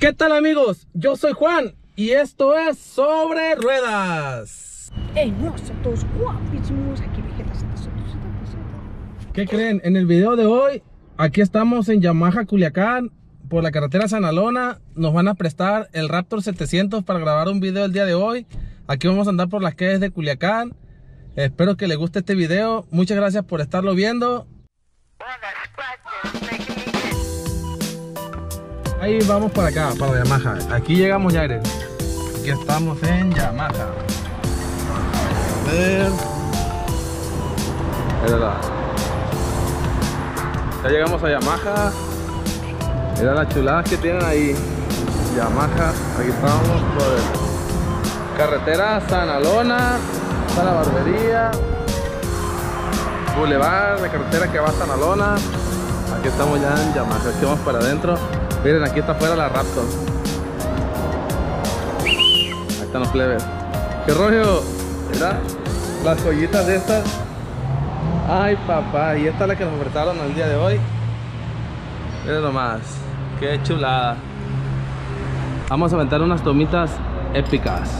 ¿Qué tal amigos? Yo soy Juan y esto es Sobre Ruedas. ¡Ey, nosotros guapísimos! Aquí Vegeta ¿Qué creen? En el video de hoy, aquí estamos en Yamaha Culiacán, por la carretera Sanalona. Nos van a prestar el Raptor 700 para grabar un video el día de hoy. Aquí vamos a andar por las calles de Culiacán. Espero que les guste este video. Muchas gracias por estarlo viendo. Ahí vamos por acá, para Yamaha. Aquí llegamos ya, Aquí estamos en Yamaha. Ver. Ya llegamos a Yamaha. Mira las chuladas que tienen ahí. Yamaha. Aquí estamos carretera Sanalona. Está la barbería. Boulevard, la carretera que va a Sanalona. Aquí estamos ya en Yamaha. Aquí vamos para adentro. Miren, aquí está afuera la Raptor. Ahí están los plebes. ¿Qué rollo? Mira, las joyitas de estas. Ay, papá. Y esta es la que nos ofertaron el día de hoy. Miren nomás. Qué chulada. Vamos a aventar unas tomitas épicas.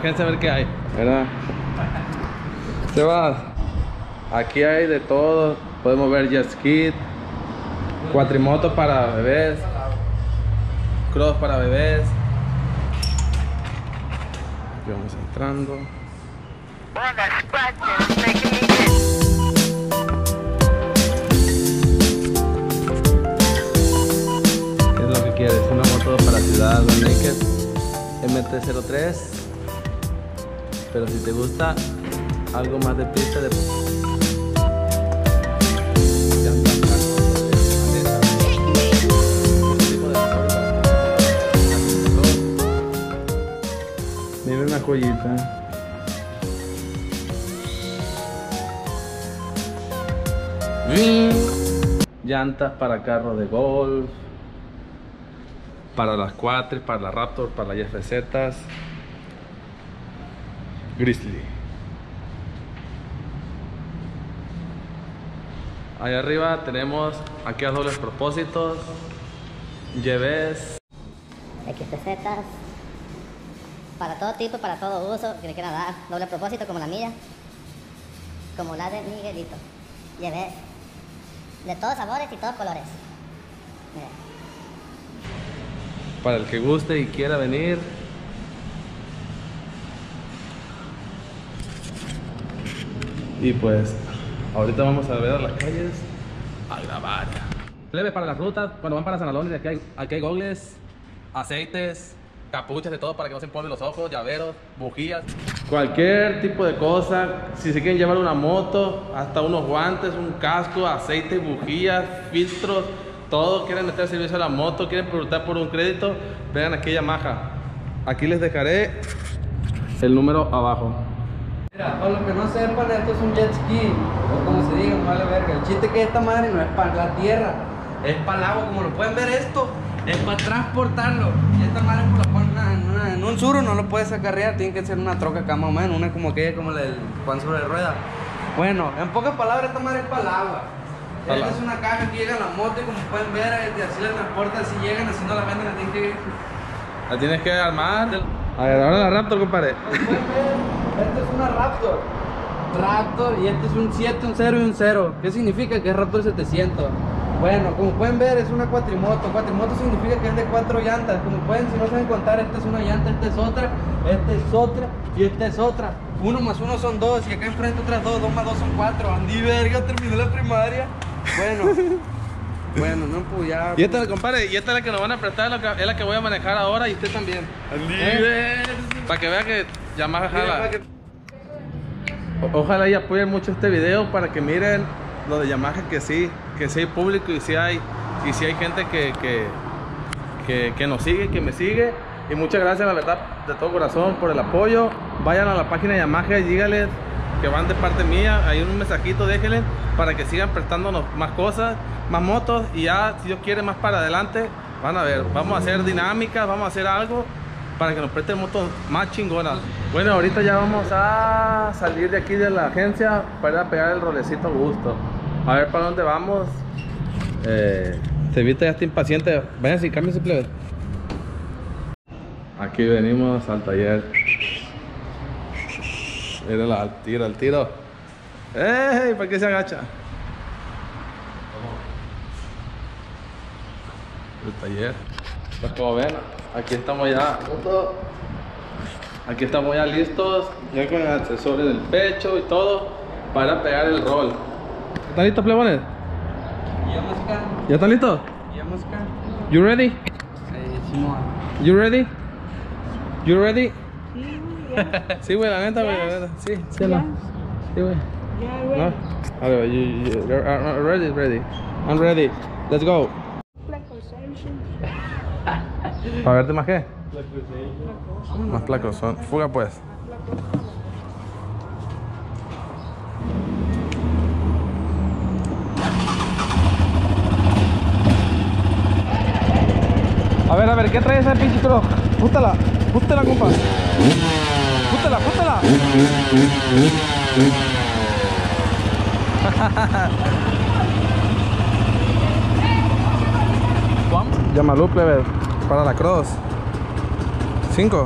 Agencia a ver qué hay. ¿Verdad? Se va. Aquí hay de todo. Podemos ver jet ski, cuatrimoto para bebés, cross para bebés. Aquí vamos entrando. ¿Qué es lo que quieres? Una moto para ciudad, naked. MT-03 pero si te gusta algo más de pista de Mira una joyita. Llantas para carro de golf. Para las 4, para la Raptor, para las FZ. Grizzly. Ahí arriba tenemos aquí a dobles propósitos, YBs, XTZ, para todo tipo, para todo uso. Que le quiera dar, doble propósito como la mía, como la de Miguelito, YBs, de todos sabores y todos colores. Para el que guste y quiera venir. Y pues, ahorita vamos a ver a las calles a grabar. Leve para las rutas, cuando van para San Alonso, aquí hay, aquí hay gogles, aceites, capuchas de todo para que no se empolven los ojos, llaveros, bujías. Cualquier tipo de cosa, si se quieren llevar una moto, hasta unos guantes, un casco, aceite, bujías, filtros, todos quieren meter servicio a la moto, quieren preguntar por un crédito, vean aquí Yamaha. Aquí les dejaré el número abajo. Mira, para los que no sepan, esto es un jet ski, o como se diga, vale verga. El chiste que esta madre no es para la tierra, es para el agua, como lo pueden ver esto, es para transportarlo. Y esta madre pues, lo ponen en, un suro, no lo puedes acarrear, tiene que ser una troca acá más o menos, una como que como la del Juan sobre rueda. Bueno, en pocas palabras, esta madre es para el agua. Esta es una caja que llega en la moto y como pueden ver, así la transportan, así llegan, así no la venden, la tienen que... La tienes que armar. A ver, ahora la Raptor, compadre. Esta es una Raptor. Raptor y este es un 7, un 0 y un 0. ¿Qué significa? Que es Raptor 700. Bueno, como pueden ver es una cuatrimoto. Cuatrimoto significa que es de cuatro llantas. Como pueden, si no saben contar, esta es una llanta, esta es otra, esta es otra y esta es otra. Uno más uno son dos y acá enfrente otras dos, dos más dos son cuatro. Andy verga, terminó la primaria. Bueno. Bueno, no pues ya. Y esta, compadre, y esta es la que nos van a prestar, es la que voy a manejar ahora y usted también. ¿Eh? Para que vea que Yamaha jala. Ojalá y apoyen mucho este video para que miren lo de Yamaha que sí, que sí hay público y sí hay, y sí hay gente que, que, que, nos sigue, que me sigue. Y muchas gracias, la verdad, de todo corazón por el apoyo. Vayan a la página de Yamaha y díganles que van de parte mía, hay un mensajito, déjenle para que sigan prestándonos más cosas, más motos y ya, si Dios quiere, más para adelante, van a ver, vamos a hacer dinámicas, vamos a hacer algo para que nos presten motos más chingonas. Bueno, ahorita ya vamos a salir de aquí de la agencia para pegar el rolecito a gusto. A ver para dónde vamos. Eh, Cevita ya está impaciente. Váyanse y cámbiense, plebe. Aquí venimos al taller. Mírala, al tiro, al tiro. ¡Ey! ¿Para qué se agacha? El taller. Pues como ven, aquí estamos ya. Aquí estamos ya listos, ya con el accesorio del pecho y todo, para pegar el rol. ¿Están listos, plebones? ¿Ya música? ¿Ya están listos? ¿Ya música? You ready? Eh. You ready? You ready? Sí, ya, Sí, güey, la neta, güey, la neta. Sí, sí, no. Sí, güey. ya, ¿No? güey. A ver, you, you, you're, uh, ready, ready. I'm ready. Let's go. ¿Para verte más qué? Más flacos son. Fuga pues. A ver, a ver, ¿qué trae esa pinche croc? Pústala, pústala, compa. Pústala, pústala. Llámalo, plebe, para la cross. ¿Cinco?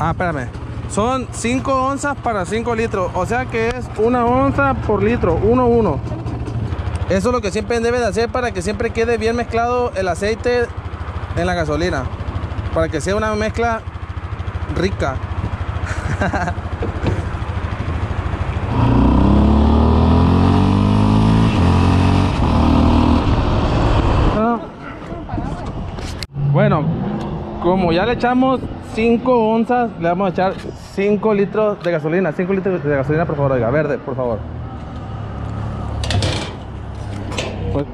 Ah, espérame. Son 5 onzas para 5 litros. O sea que es una onza por litro. 1, 1. Eso es lo que siempre debe de hacer para que siempre quede bien mezclado el aceite en la gasolina. Para que sea una mezcla rica. Ah. Bueno, como ya le echamos 5 onzas, le vamos a echar 5 litros de gasolina. 5 litros de gasolina, por favor, oiga, verde, por favor. Pues,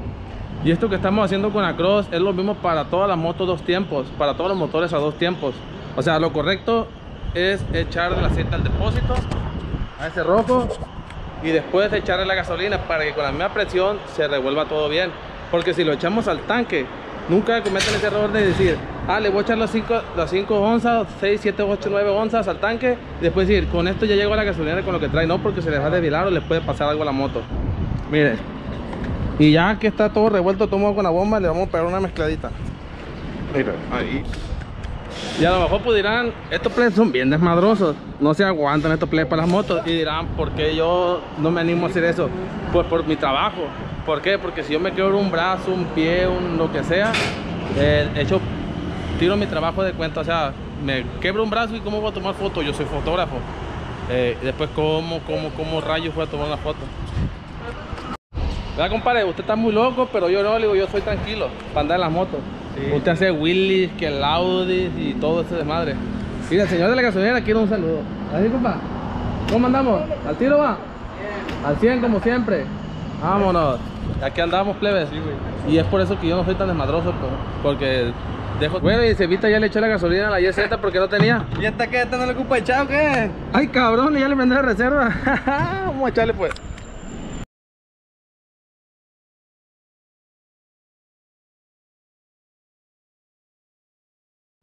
y esto que estamos haciendo con la Cross es lo mismo para todas las motos dos tiempos, para todos los motores a dos tiempos. O sea, lo correcto es echar el aceite al depósito, a ese rojo, y después echarle la gasolina para que con la misma presión se revuelva todo bien. Porque si lo echamos al tanque, nunca cometen ese error de decir, ah, le voy a echar las 5 las cinco onzas, 6, 7, 8, 9 onzas al tanque, y después decir, con esto ya llegó a la gasolina con lo que trae, no, porque se les va a desvilar o les puede pasar algo a la moto. Miren, y ya que está todo revuelto, tomo con la bomba, le vamos a pegar una mezcladita. Mira, ahí. Y a lo mejor pues dirán, estos plays son bien desmadrosos, no se aguantan estos plays para las motos. Y dirán, ¿por qué yo no me animo a hacer eso? Pues por mi trabajo. ¿Por qué? Porque si yo me quebro un brazo, un pie, un lo que sea, eh, hecho, tiro mi trabajo de cuenta. O sea, me quebro un brazo y ¿cómo voy a tomar foto? Yo soy fotógrafo. Eh, después, ¿cómo, cómo, cómo rayos voy a tomar una foto? ¿Verdad, compadre? Usted está muy loco, pero yo no, digo, yo soy tranquilo para andar en las motos. Usted hace Willys, que el Audi y todo ese desmadre. Mira, el señor de la gasolinera quiere un saludo. ¿Así, compa? ¿Cómo andamos? ¿Al tiro va? Al 100 como siempre. Vámonos. Aquí andamos, plebes. Y es por eso que yo no soy tan desmadroso, po- porque dejo... Bueno, y Cevita ya le echó la gasolina a la YZ porque no tenía. ¿Y esta qué? ¿Esta no le ocupa echado qué? Ay, cabrón, ya le mandé la reserva. Vamos a echarle pues.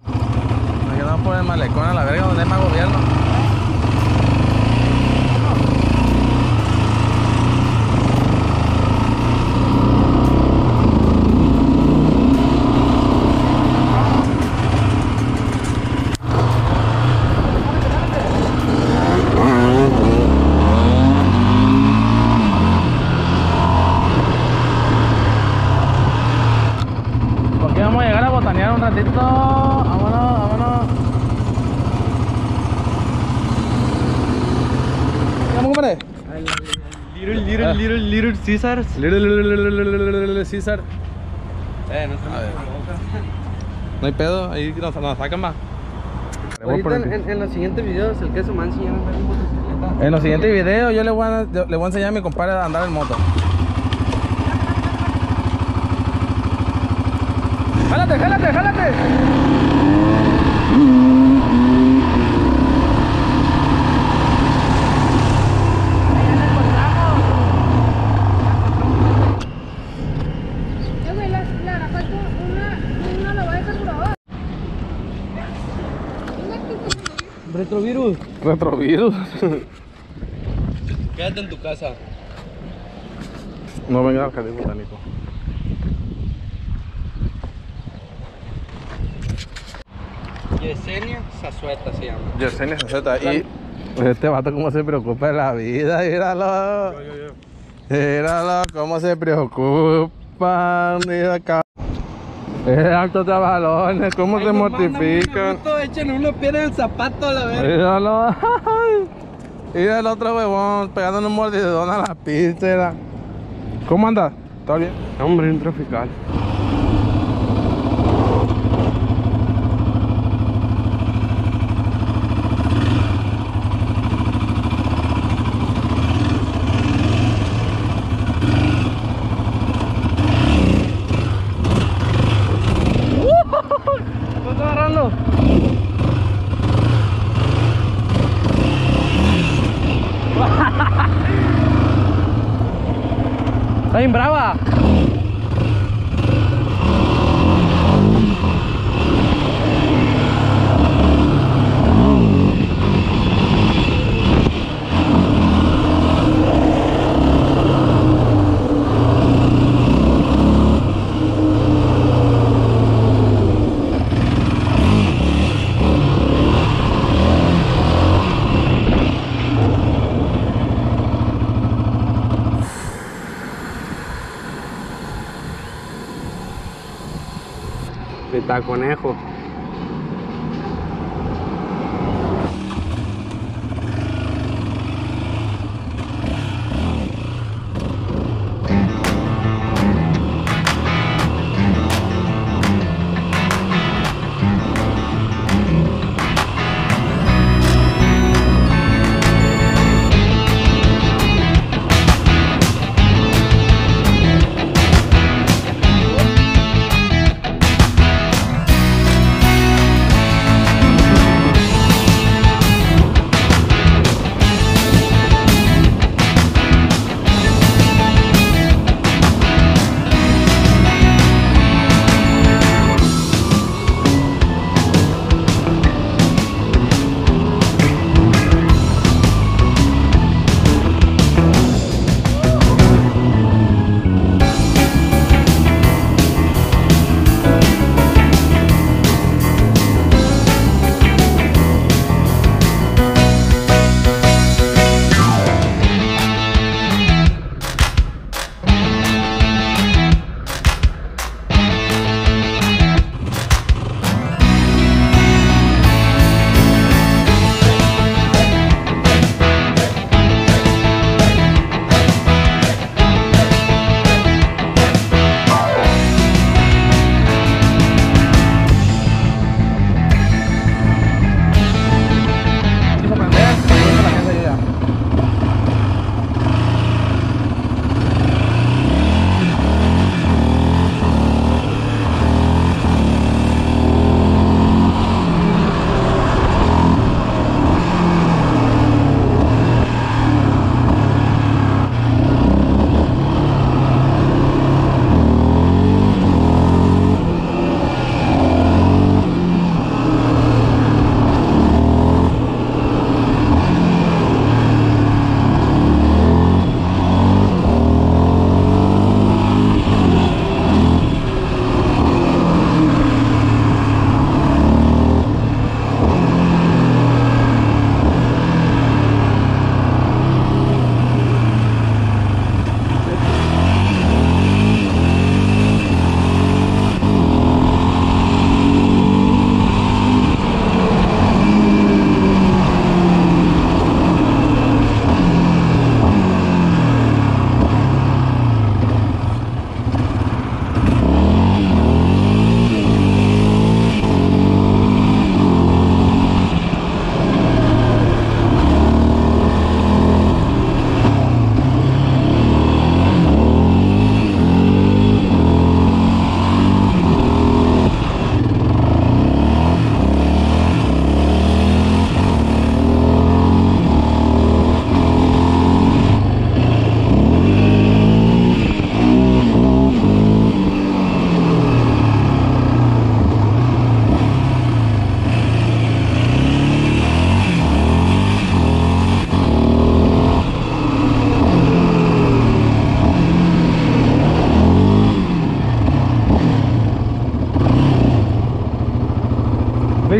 Aquí andamos por el malecón a la verga donde hay más gobierno. Porque vamos a llegar a botanear un ratito. Vámonos, vámonos. ¿Qué vamos, compadre? Little, little, little, little Caesars. Little, little, little, little, little, little César. Eh, no me No hay pedo, ahí nos, nos sacan más. Ahorita en, en, en los siguientes videos el queso me va a enseñar a andar en motocicleta. En los siguientes videos yo le voy a, le voy a enseñar a mi compadre a andar en moto. ¡Jálate, jálate, jálate! Retrovirus. Quédate en tu casa. no venga al jardín botánico. Yesenia Zazueta se llama. Yesenia Saceta. Y este vato cómo se preocupa de la vida, míralo. Míralo cómo se preocupan. Mira acá. Es alto balones, cómo se mortifican. Echen uno pie en el zapato a la verga. Míralo. Mira el otro huevón pegándole un mordidón a la pizza. ¿Cómo anda? ¿Está bien? Hombre, un trafical. Está Está conejo.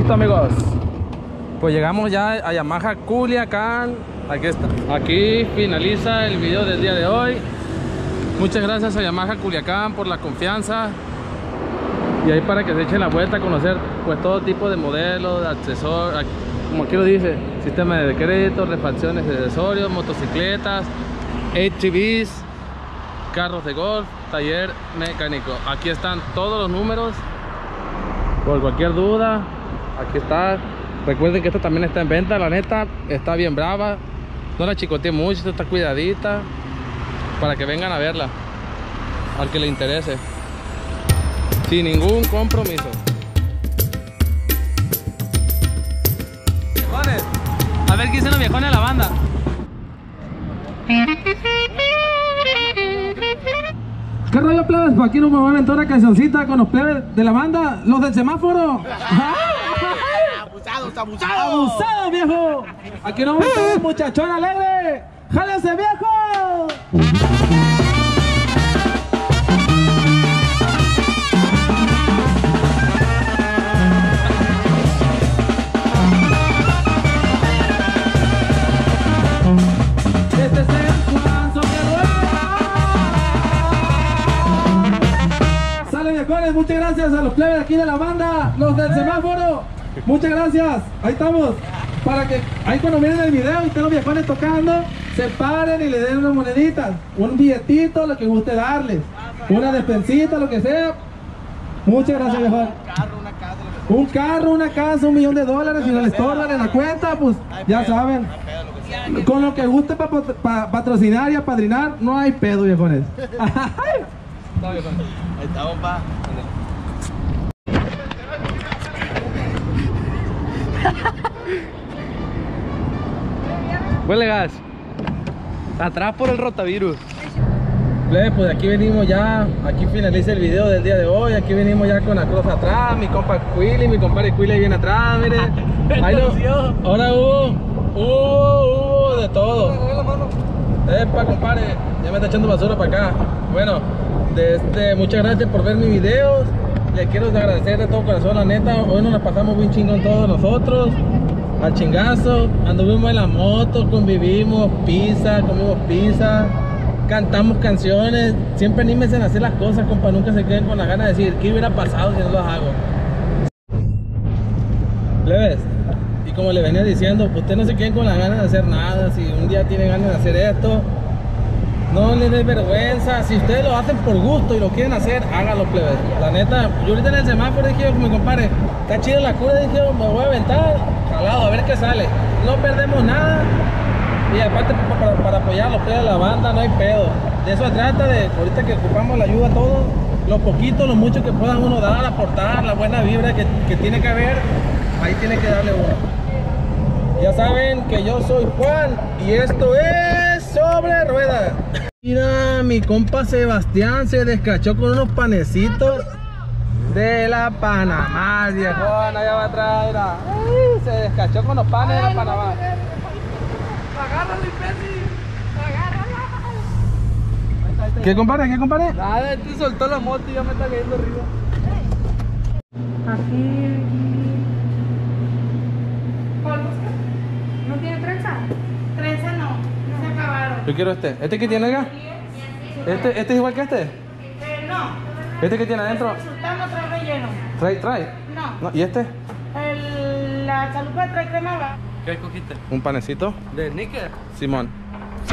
Listo amigos. Pues llegamos ya a Yamaha Culiacán. Aquí, está. Aquí finaliza el video del día de hoy. Muchas gracias a Yamaha Culiacán por la confianza. Y ahí para que se echen la vuelta a conocer pues todo tipo de modelos, accesorios, como aquí lo dice, sistema de crédito, refacciones de accesorios, motocicletas, ATVs, carros de golf, taller mecánico. Aquí están todos los números. Por cualquier duda, aquí está. Recuerden que esta también está en venta, la neta, está bien brava. No la chicoteé mucho, esta está cuidadita. Para que vengan a verla. Al que le interese. Sin ningún compromiso. Viejones, a ver qué dicen los viejones de la banda. ¿Qué rollo, plebes? Pues aquí nos vamos a aventar una cancioncita con los plebes de la banda, los del semáforo. Abusados, abusados. ¡Abusado, viejo! Aquí nos vamos a meter un muchachón alegre. ¡Jálese, viejo! Este muchas gracias a los plebes aquí de la banda, los del semáforo. Muchas gracias, ahí estamos. Para que ahí cuando miren el video y estén los viejones tocando, se paren y le den unas moneditas, un billetito, lo que guste darles, una despensita, lo que sea. Muchas gracias, viejón. Un carro, una casa, un millón de dólares, si no les tornan en la cuenta, pues ya saben. Con lo que guste para patrocinar y apadrinar, no hay pedo, viejones. Ahí estamos, pa. Huele gas. Atrás por el rotavirus. Plebe, pues aquí venimos ya, aquí finaliza el video del día de hoy, aquí venimos ya con la cruz atrás, mi compa Quilly, mi compadre Quilly viene atrás, mire. Ahí lo- ahora hubo, hubo, hubo de todo. Epa, compadre, ya me está echando basura para acá. Bueno, de este, muchas gracias por ver mis videos. Le quiero agradecer de todo corazón, la neta. Hoy nos la pasamos bien chingón todos nosotros. Al chingazo, anduvimos en la moto, convivimos, pizza, comimos pizza, cantamos canciones. Siempre anímense a hacer las cosas, compa. Nunca se queden con las ganas de decir, ¿qué hubiera pasado si no las hago? Leves. Y como le venía diciendo, ustedes no se queden con las ganas de hacer nada. Si un día tienen ganas de hacer esto, no les dé vergüenza. Si ustedes lo hacen por gusto y lo quieren hacer, háganlo, plebes. La neta, yo ahorita en el semáforo dije mi compadre, está chida la cura, dije me voy a aventar, jalado, a ver qué sale. No perdemos nada. Y aparte pa- para, apoyar a los plebes de la banda, no hay pedo. De eso se trata, de ahorita que ocupamos la ayuda todos, lo poquito, lo mucho que puedan uno dar, aportar, la buena vibra que, que tiene que haber, ahí tiene que darle uno. Ya saben que yo soy Juan y esto es Sobre Rueda. Mira, mi compa Sebastián se descachó con unos panecitos de la Panamá, viejón, allá va atrás. Ay, Se descachó con los panes de la Panamá. Agárralo, imbécil. Agárralo. ¿Qué compadre? ¿Qué compadre? Nada, este soltó la moto y ya me está cayendo arriba. Aquí. ¿Cuál busca? ¿No tiene trenza? Trenza no, se acabaron. Yo quiero este. ¿Este que tiene acá? ¿Este, ¿Este es igual que este? Eh, no, ¿Este que tiene adentro? sultán no trae relleno. Trae, trae. No, No, ¿Y este? el, la chalupa trae crema va. ¿Qué escogiste? Un panecito. ¿De níquel? Simón.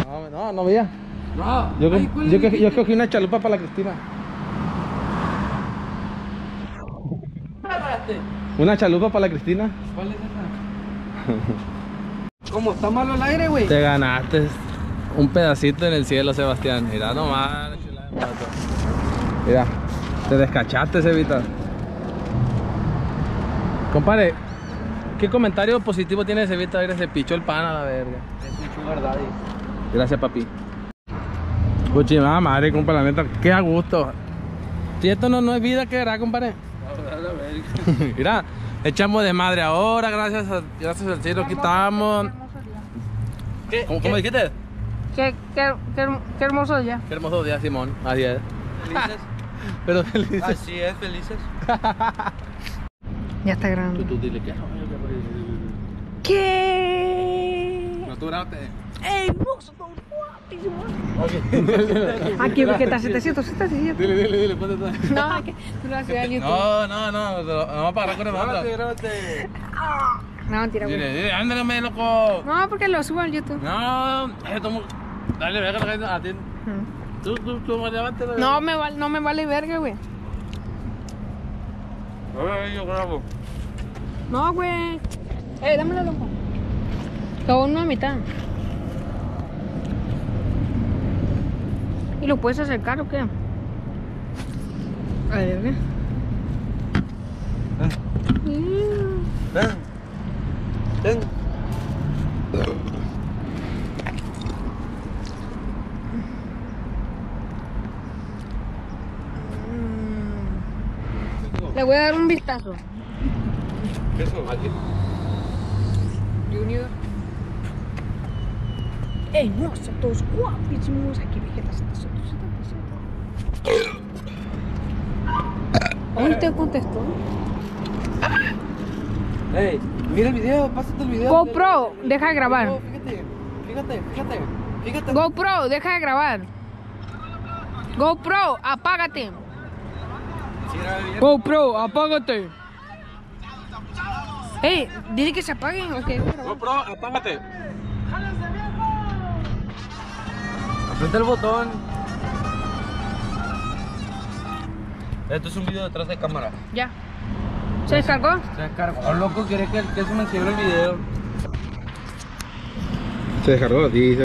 No, no, no veía. No. Yo, Ay, co- ¿cuál yo, yo que- cogí una chalupa para la Cristina. Una chalupa para la Cristina. ¿Cuál es esa? ¿Cómo está malo el aire, güey? Te ganaste un pedacito en el cielo, Sebastián. Mira nomás. chulada de moto. Mira, te descachaste, Sevita. Compadre, ¿qué comentario positivo tiene Sevita? Mira, se pichó el pan a la verga. Es un sugar daddy. Gracias, papi. Muchísima madre, compa, la neta, qué a gusto. Si esto no, no es vida, ¿qué hará, compadre? A la verga. Mira, echamos de madre ahora, gracias, a- gracias al cielo, aquí estamos. ¿Qué? ¿Cómo, cómo dijiste? Qué, qué, qué, qué hermoso día. Qué hermoso día, Simón. Así es. Pero felices. Así es, felices. Ya está Tú, grabando. tú dile que ¿Qué? No, tú grabaste. ¡Ey, guapísimo! Aquí, que está 700, 700. Dile, dile, dile, ponte todo. No, que tú lo haces en YouTube. No, no, no, te lo- vamos a pagar con nosotros. grábate. No, mentira, güey. Dile, dile, ándale, loco. No, porque lo subo al YouTube. No, eh, tomo. Dale, venga, a ti. Tú, tú, tú, levante. No me, val- no me vale verga, güey. Ay, yo grabo. No, güey. Eh, dámelo, loco. Todo uno a mitad. ¿Y lo puedes acercar o qué? A ver, ¿qué? Mm. Ven. Ven. Le voy a dar un vistazo. Eso, aquí. Junior. ¡Ey, no! Son todos guapísimos. Aquí Vegeta 777. ¿Dónde te contestó? Ey, mira el video, pásate el video. GoPro, deja de grabar. No, Fíjate, fíjate, fíjate. Fíjate. GoPro, deja de grabar. GoPro, apágate. GoPro, apágate. Ey, dile que se apaguen. Ok, GoPro, apágate. Aprieta el botón. Esto es un video detrás de cámara. ya. ¿Se descargó? Se descargó. Oh, loco, quiere que, que se me cierre el video. Se descargó, dice.